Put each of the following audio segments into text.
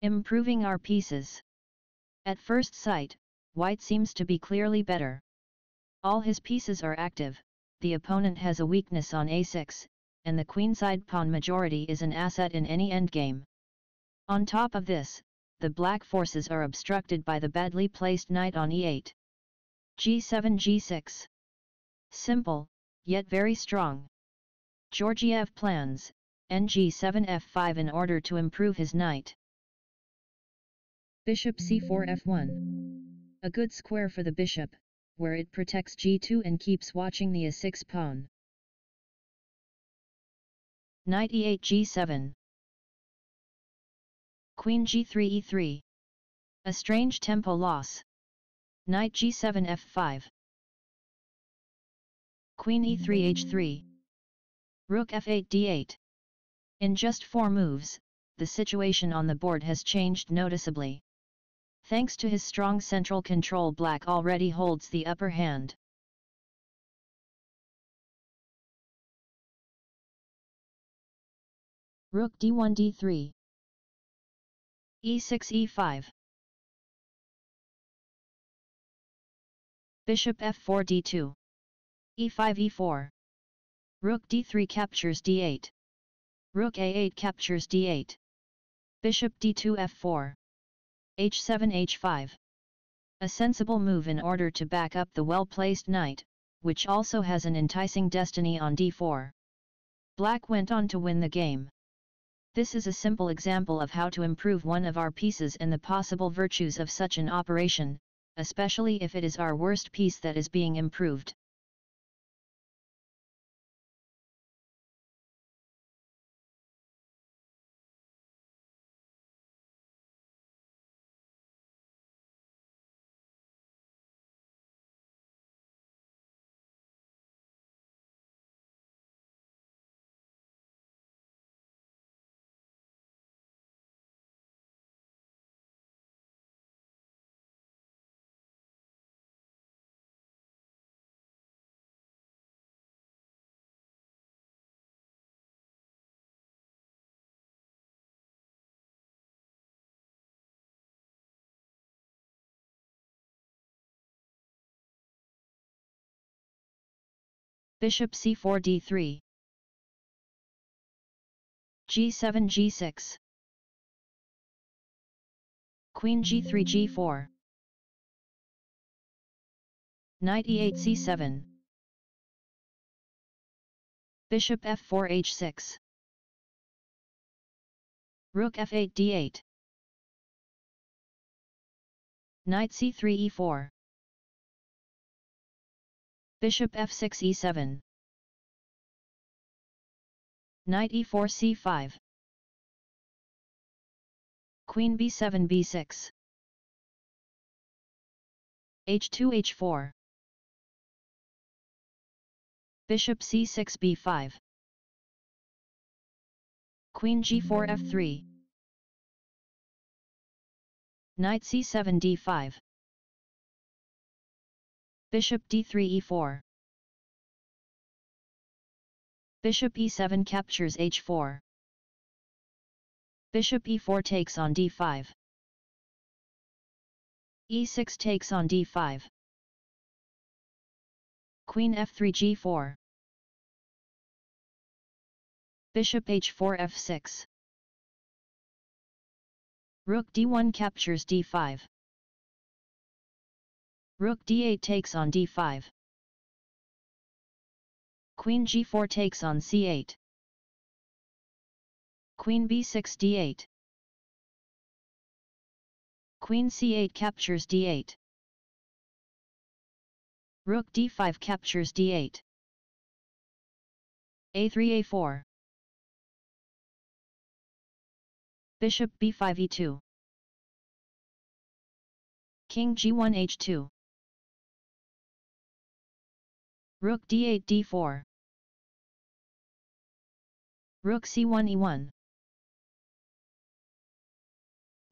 Improving our pieces. At first sight, white seems to be clearly better. All his pieces are active, the opponent has a weakness on a6, and the queenside pawn majority is an asset in any endgame. On top of this, the black forces are obstructed by the badly placed knight on e8. g7 g6. Simple, yet very strong. Georgiev plans, ng7 f5 in order to improve his knight. Bishop c4 f1. A good square for the bishop, where it protects g2 and keeps watching the a6 pawn. Knight e8 g7. Queen g3 e3. A strange tempo loss. Knight g7 f5. Queen e3 h3. Rook f8 d8. In just four moves, the situation on the board has changed noticeably. Thanks to his strong central control black already holds the upper hand. Rook d1 d3 e6 e5 Bishop f4 d2 e5 e4 Rook d3 captures d8 Rook a8 captures d8 Bishop d2 f4 h7 h5 A sensible move in order to back up the well-placed knight, which also has an enticing destiny on d4. Black went on to win the game. This is a simple example of how to improve one of our pieces and the possible virtues of such an operation, especially if it is our worst piece that is being improved. Bishop c4 d3 g7 g6 Queen g3 g4 Knight e8 c7 Bishop f4 h6 Rook f8 d8 Knight c3 e4 Bishop f6 e7 Knight e4 c5 Queen b7 b6 h2 h4 Bishop c6 b5 Queen g4 f3 Knight c7 d5 Bishop d3 e4 Bishop e7 captures h4 Bishop e4 takes on d5 e6 takes on d5 Queen f3 g4 Bishop h4 f6 Rook d1 captures d5 Rook d8 takes on d5. Queen g4 takes on c8. Queen b6 d8. Queen c8 captures d8. Rook d5 captures d8. a3 a4. Bishop b5 e2. King g1 h2. Rook d8 d4 Rook c1 e1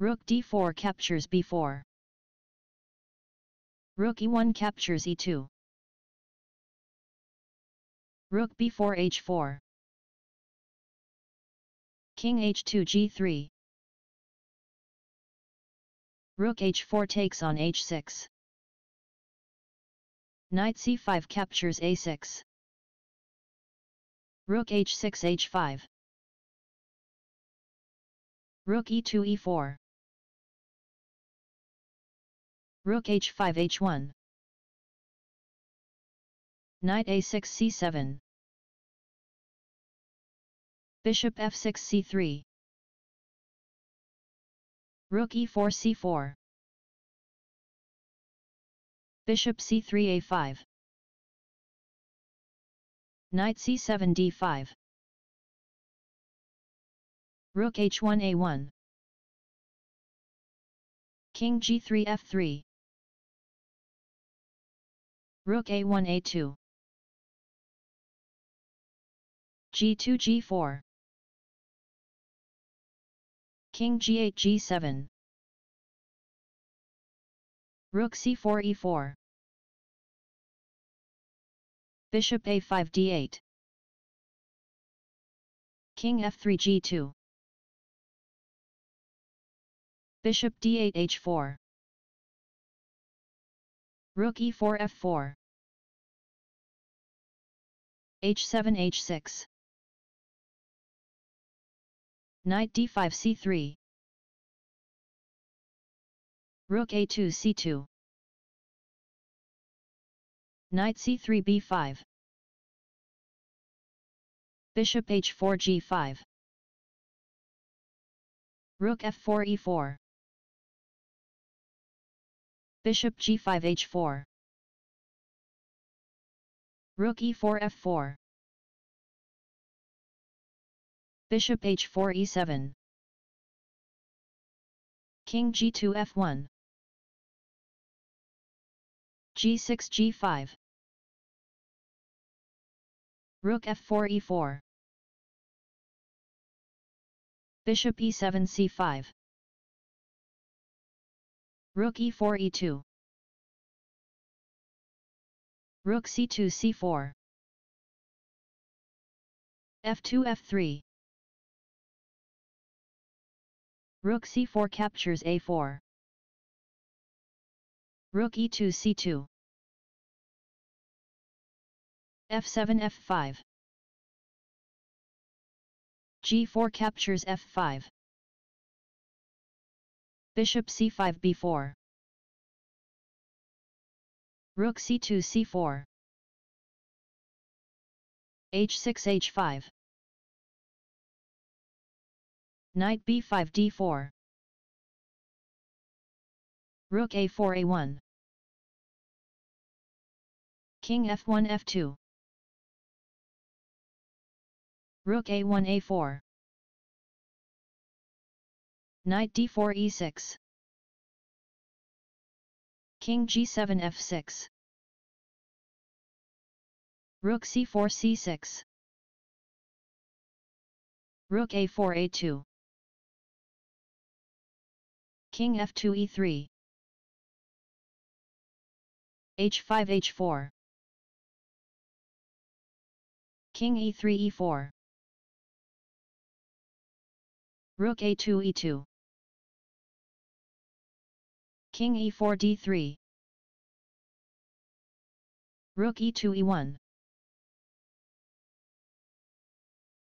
Rook d4 captures b4 Rook e1 captures e2 Rook b4 h4 King h2 g3 Rook h4 takes on h6. Knight c5 captures a6. Rook h6 h5. Rook e2 e4. Rook h5 h1. Knight a6 c7. Bishop f6 c3. Rook e4 c4. Bishop c3 a5. Knight c7 d5. Rook h1 a1. King g3 f3. Rook a1 a2. g2 g4. King g8 g7. Rook c4 e4. Bishop a5 d8. King f3 g2. Bishop d8 h4. Rook e4 f4. h7 h6. Knight d5 c3. Rook a2 c2. Knight c3 b5. Bishop h4 g5. Rook f4 e4. Bishop g5 h4. Rook e4 f4. Bishop h4 e7. King g2 f1. G6 g5. Rook f4 e4. Bishop e7 c5. Rook e4 e2. Rook c2 c4. f2 f3. Rook c4 captures a4. Rook e2 c2. f7 f5. g4 captures f5. Bishop c5 b4. Rook c2 c4. h6 h5. Knight b5 d4. Rook a4 a1. King f1 f2. Rook a1 a4. Knight d4 e6. King g7 f6. Rook c4 c6. Rook a4 a2. King f2 e3. h5 h4. King e3 e4. Rook a2 e2. King e4 d3. Rook e2 e1.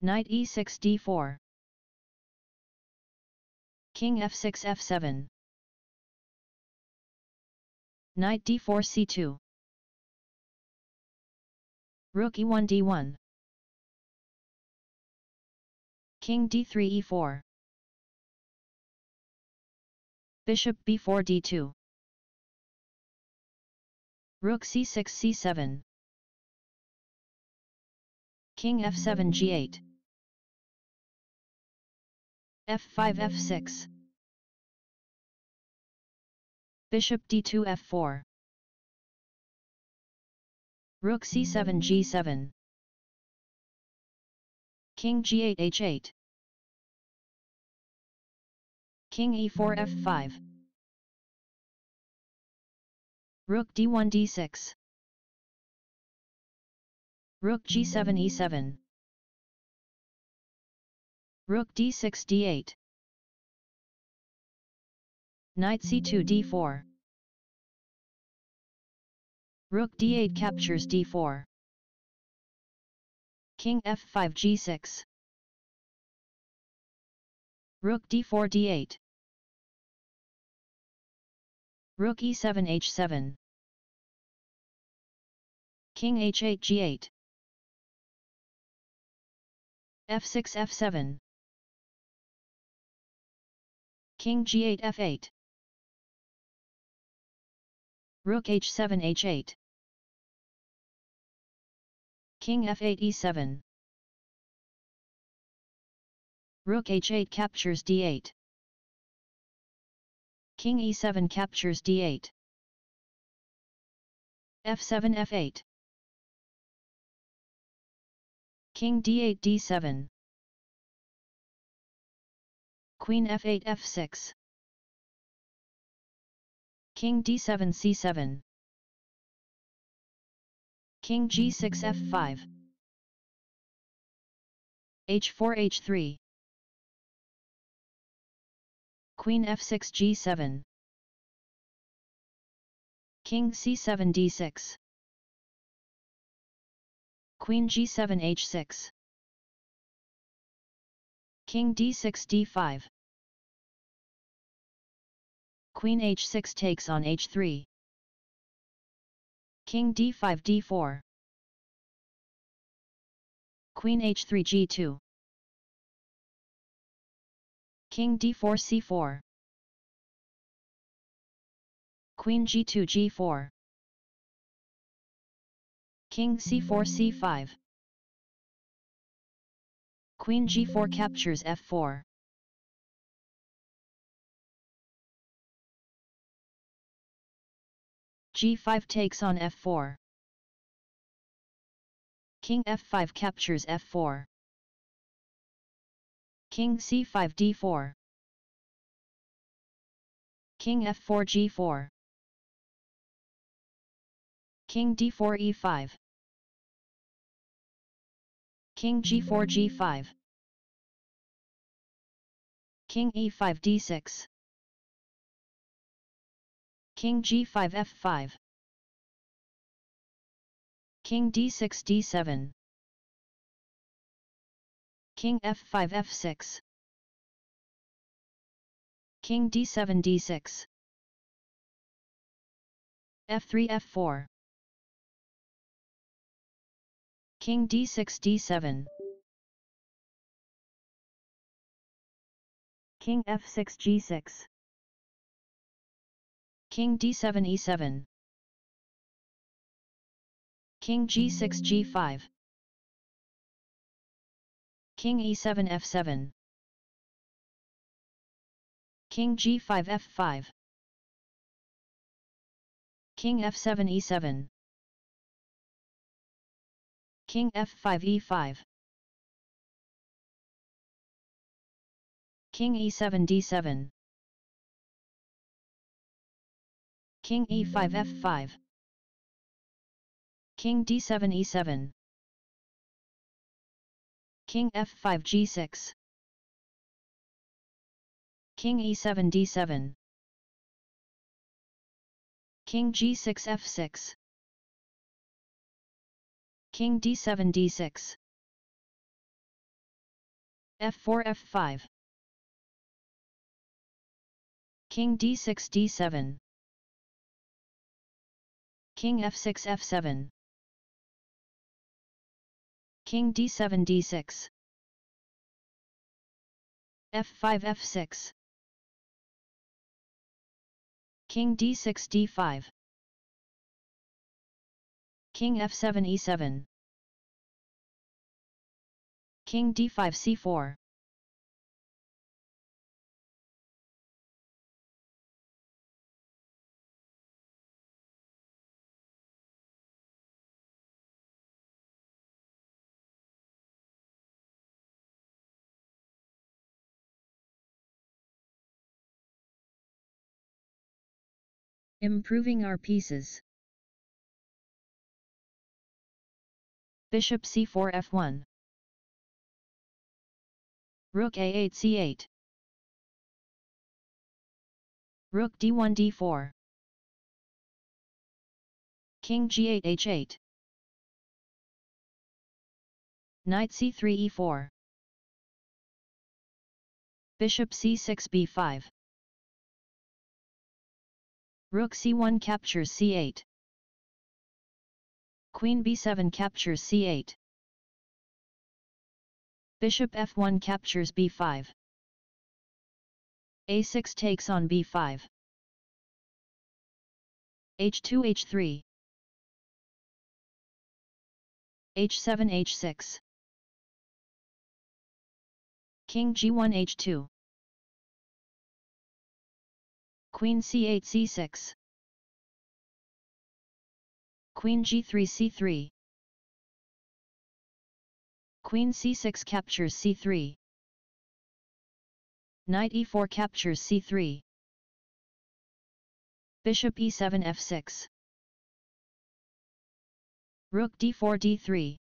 Knight e6 d4. King f6 f7. Knight d4 c2. Rook e1 d1. King d3 e4. Bishop b4 d2. Rook c6 c7. King f7 g8 f5 f6 Bishop d2 f4 Rook c7 g7 King g8 h8 King e4 f5 Rook d1 d6 Rook g7 e7 Rook d6 d8 Knight c2 d4. Rook d8 captures d4. King f5 g6. Rook d4 d8. Rook e7 h7. King h8 g8. f6 f7. King g8 f8. Rook h7 h8. King f8 e7. Rook h8 captures d8. King e7 captures d8. f7 f8. King d8 d7. Queen f8 f6. King d7 c7. King g6 f5. h4 h3. Queen f6 g7. King c7 d6. Queen g7 h6. King d6 d5. Queen h6 takes on h3. King d5 d4. Queen h3 g2. King d4 c4. Queen g2 g4. King c4 c5. Queen g4 captures f4. G5 takes on f4. King f5 captures f4. King c5 d4. King f4 g4. King d4 e5. King g4 g5. King e5 d6. King g5 f5. King d6 d7. King f5 f6. King d7 d6. f3 f4. King d6 d7. King f6 g6. King d7 e7. King g6 g5. King e7 f7. King g5 f5. King f7 e7. King f5 e5. King e7 d7. King e5 f5. King d7 e7. King f5 g6. King e7 d7. King g6 f6. King d7 d6. f4 f5. King d6 d7. King f6 f7. King d7 d6. f5 f6. King d6 d5. King f7 e7. King d5 c4. Improving our pieces. Bishop c4 f1. Rook a8 c8. Rook d1 d4. King g8 h8. Knight c3 e4. Bishop c6 b5. Rook c1 captures c8. Queen b7 captures c8. Bishop f1 captures b5. a6 takes on b5. h2 h3. h7 h6. King g1 h2. Queen c8 c6. Queen g3 c3. Queen c6 captures c3. Knight e4 captures c3. Bishop e7 f6. Rook d4 d3.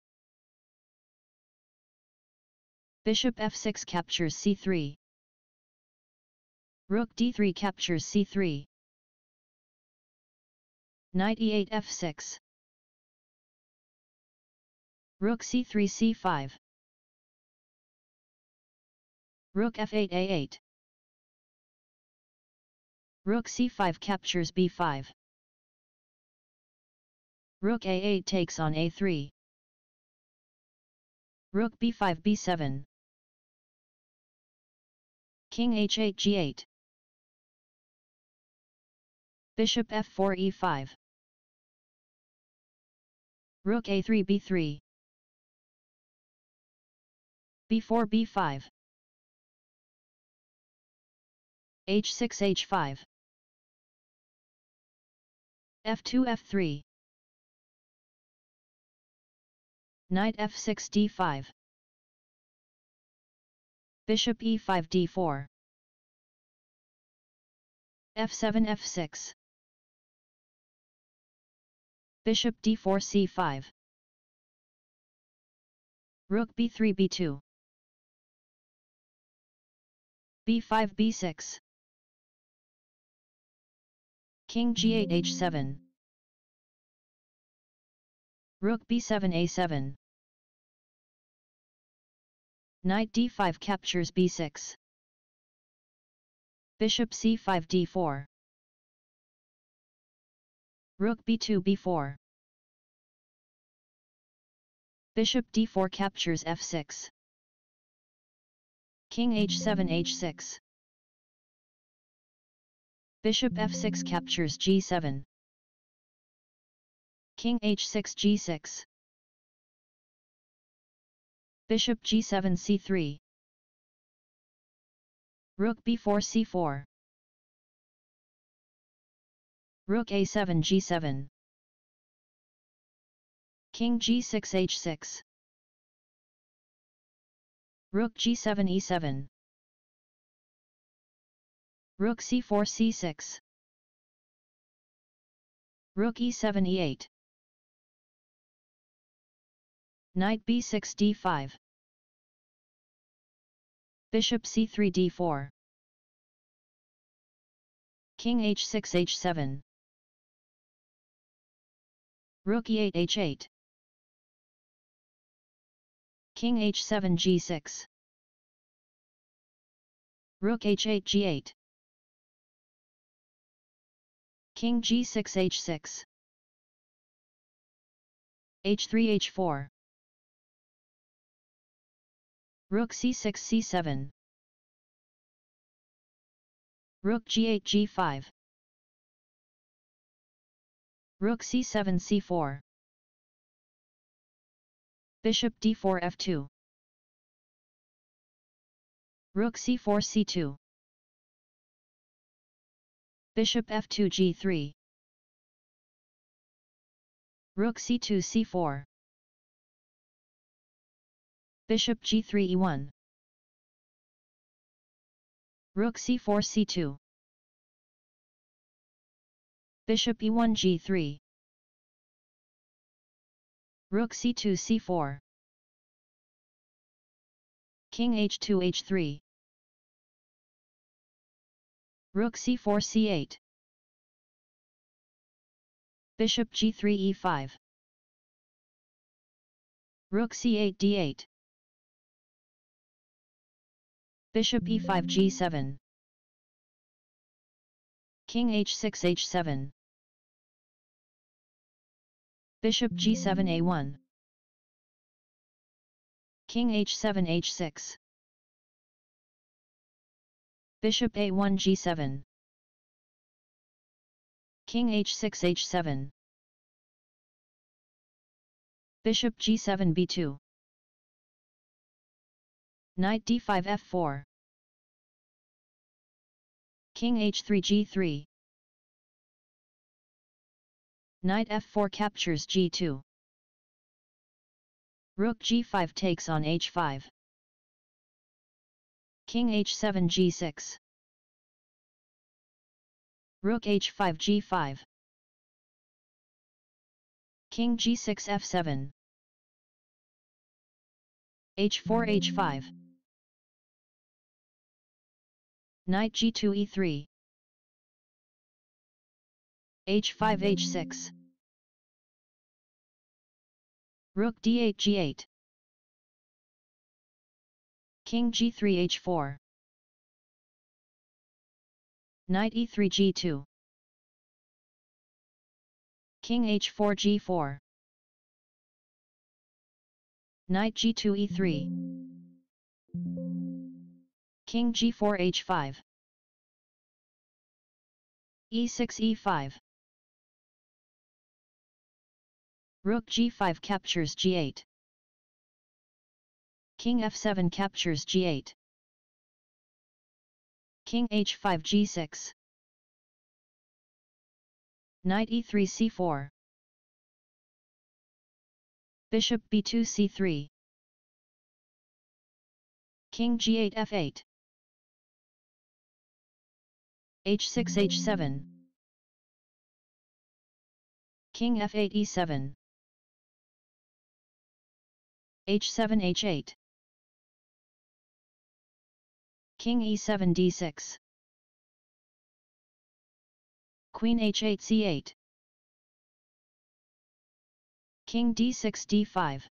Bishop f6 captures c3. Rook d3 captures c3. Knight e8 f6. Rook c3 c5. Rook f8 a8. Rook c5 captures b5. Rook a8 takes on a3. Rook b5 b7. King h8 g8. Bishop f4 e5. Rook a3 b3. b4 b5. h6 h5. f2 f3. Knight f6 d5. Bishop e5 d4. f7 f6. Bishop d4 c5. Rook b3 b2. b5 b6. King g8 h7. Rook b7 a7. Knight d5 captures b6. Bishop c5 d4. Rook b2 b4. Bishop d4 captures f6. King h7 h6. Bishop f6 captures g7. King h6 g6. Bishop g7 c3. Rook b4 c4. Rook a7 g7. King g6 h6. Rook g7 e7. Rook c4 c6. Rook e7 e8. Knight b6 d5. Bishop c3 d4. King h6 h7. Rook e8 h8. King h7 g6. Rook h8 g8. King g6 h6. h3 h4. Rook c6 c7. Rook g8 g5. Rook c7 c4. Bishop d4 f2. Rook c4 c2. Bishop f2 g3. Rook c2 c4. Bishop g3 e1. Rook c4 c2. Bishop e1 g3. Rook c2 c4. King h2 h3. Rook c4 c8. Bishop g3 e5. Rook c8 d8. Bishop e5 g7. King h6 h7. Bishop g7 a1. King h7 h6. Bishop a1 g7. King h6 h7. Bishop g7 b2. Knight d5 f4. King h3 g3. Knight f4 captures g2. Rook g5 takes on h5. King h7 g6. Rook h5 g5. King g6 f7. h4 h5. Knight g2 e3. h5 h6. Rook d8 g8. King g3 h4. Knight e3 g2. King h4 g4. Knight g2 e3. King g4 h5. e6 e5. Rook g5 captures g8. King f7 captures g8. King h5 g6. Knight e3 c4. Bishop b2 c3. King g8 f8. H6 h7. King f8 e7. h7 h8. King e7 d6. Queen h8 c8. King d6 d5.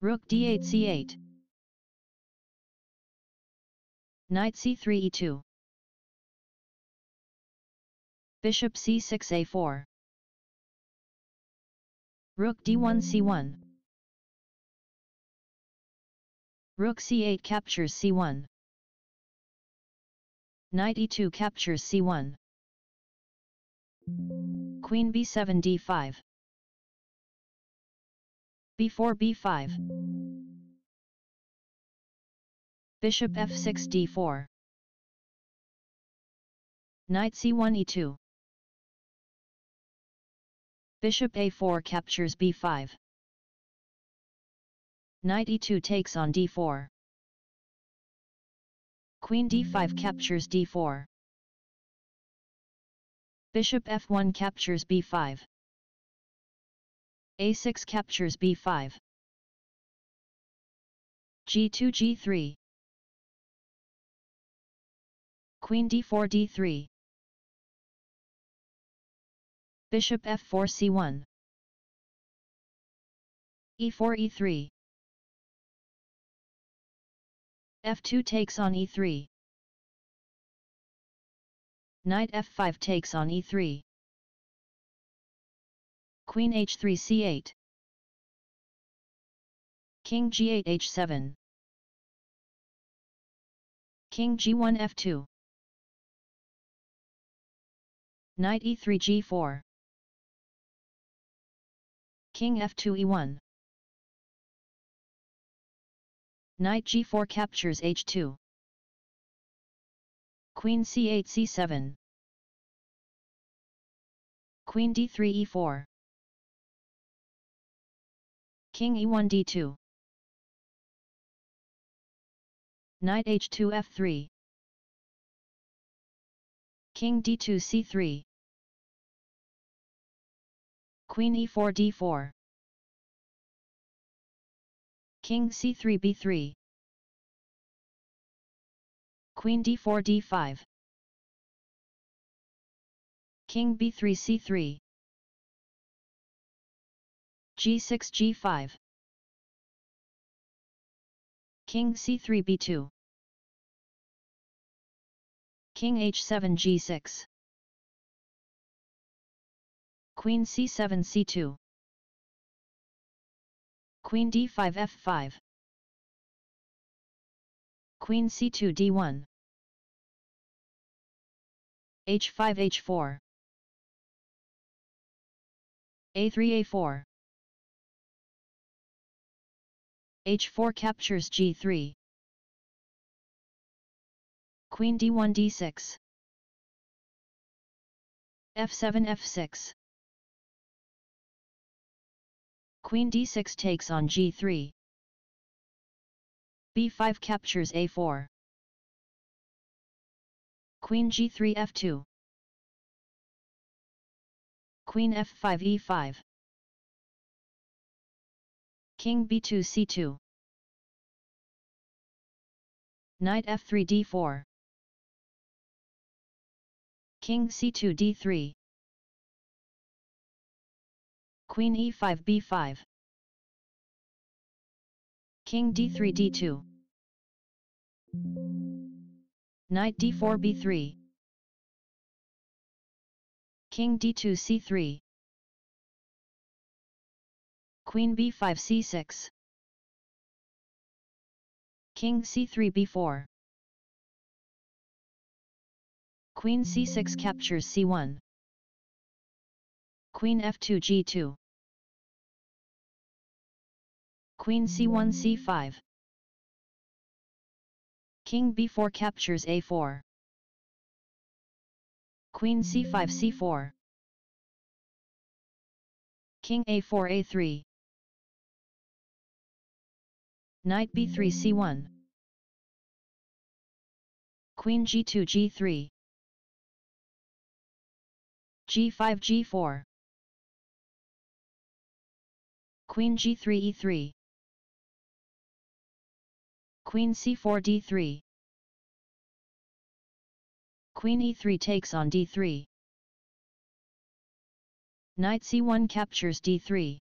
Rook d8 c8. Knight c3 e2. Bishop c6 a4. Rook d1 c1. Rook c8 captures c1. Knight e2 captures c1. Queen b7 d5 b4 b5 Bishop f6 d4 Knight c1 e2 Bishop a4 captures b5 Knight e2 takes on d4 Queen d5 captures d4 Bishop f1 captures b5 a6 captures b5 g2 g3 Queen d4 d3 Bishop f4 c1 e4 e3 f2 takes on e3 Knight f5 takes on e3 Queen h3 c8 King g8 h7 King g1 f2 Knight e3 g4 King f2 e1 Knight g4 captures h2 Queen c8 c7 Queen d3 e4 King e1 d2 Knight h2 f3 King d2 c3 Queen e4 d4 King c3 b3 Queen d4 d5 King b3 c3 g6 g5 King c3 b2 King h7 g6 Queen c7 c2 Queen d5 f5 Queen c2 d1 h5 h4 a3 a4 h4 captures g3 Queen d1 d6 f7 f6 Queen d6 takes on g3 b5 captures a4 Queen g3 f2 Queen f5 e5 King b2 c2 Knight f3 d4 King c2 d3 Queen e5 b5 King d3 d2 Knight d4 b3 King d2 c3 Queen b5 c6 King c3 b4 Queen c6 captures c1 Queen f2 g2 Queen c1 c5 King b4 captures a4 Queen c5 c4 King a4 a3 Knight b3 c1 Queen g2 g3 g5 g4 Queen g3 e3 Queen c4 d3 Queen e3 takes on d3 Knight c1 captures d3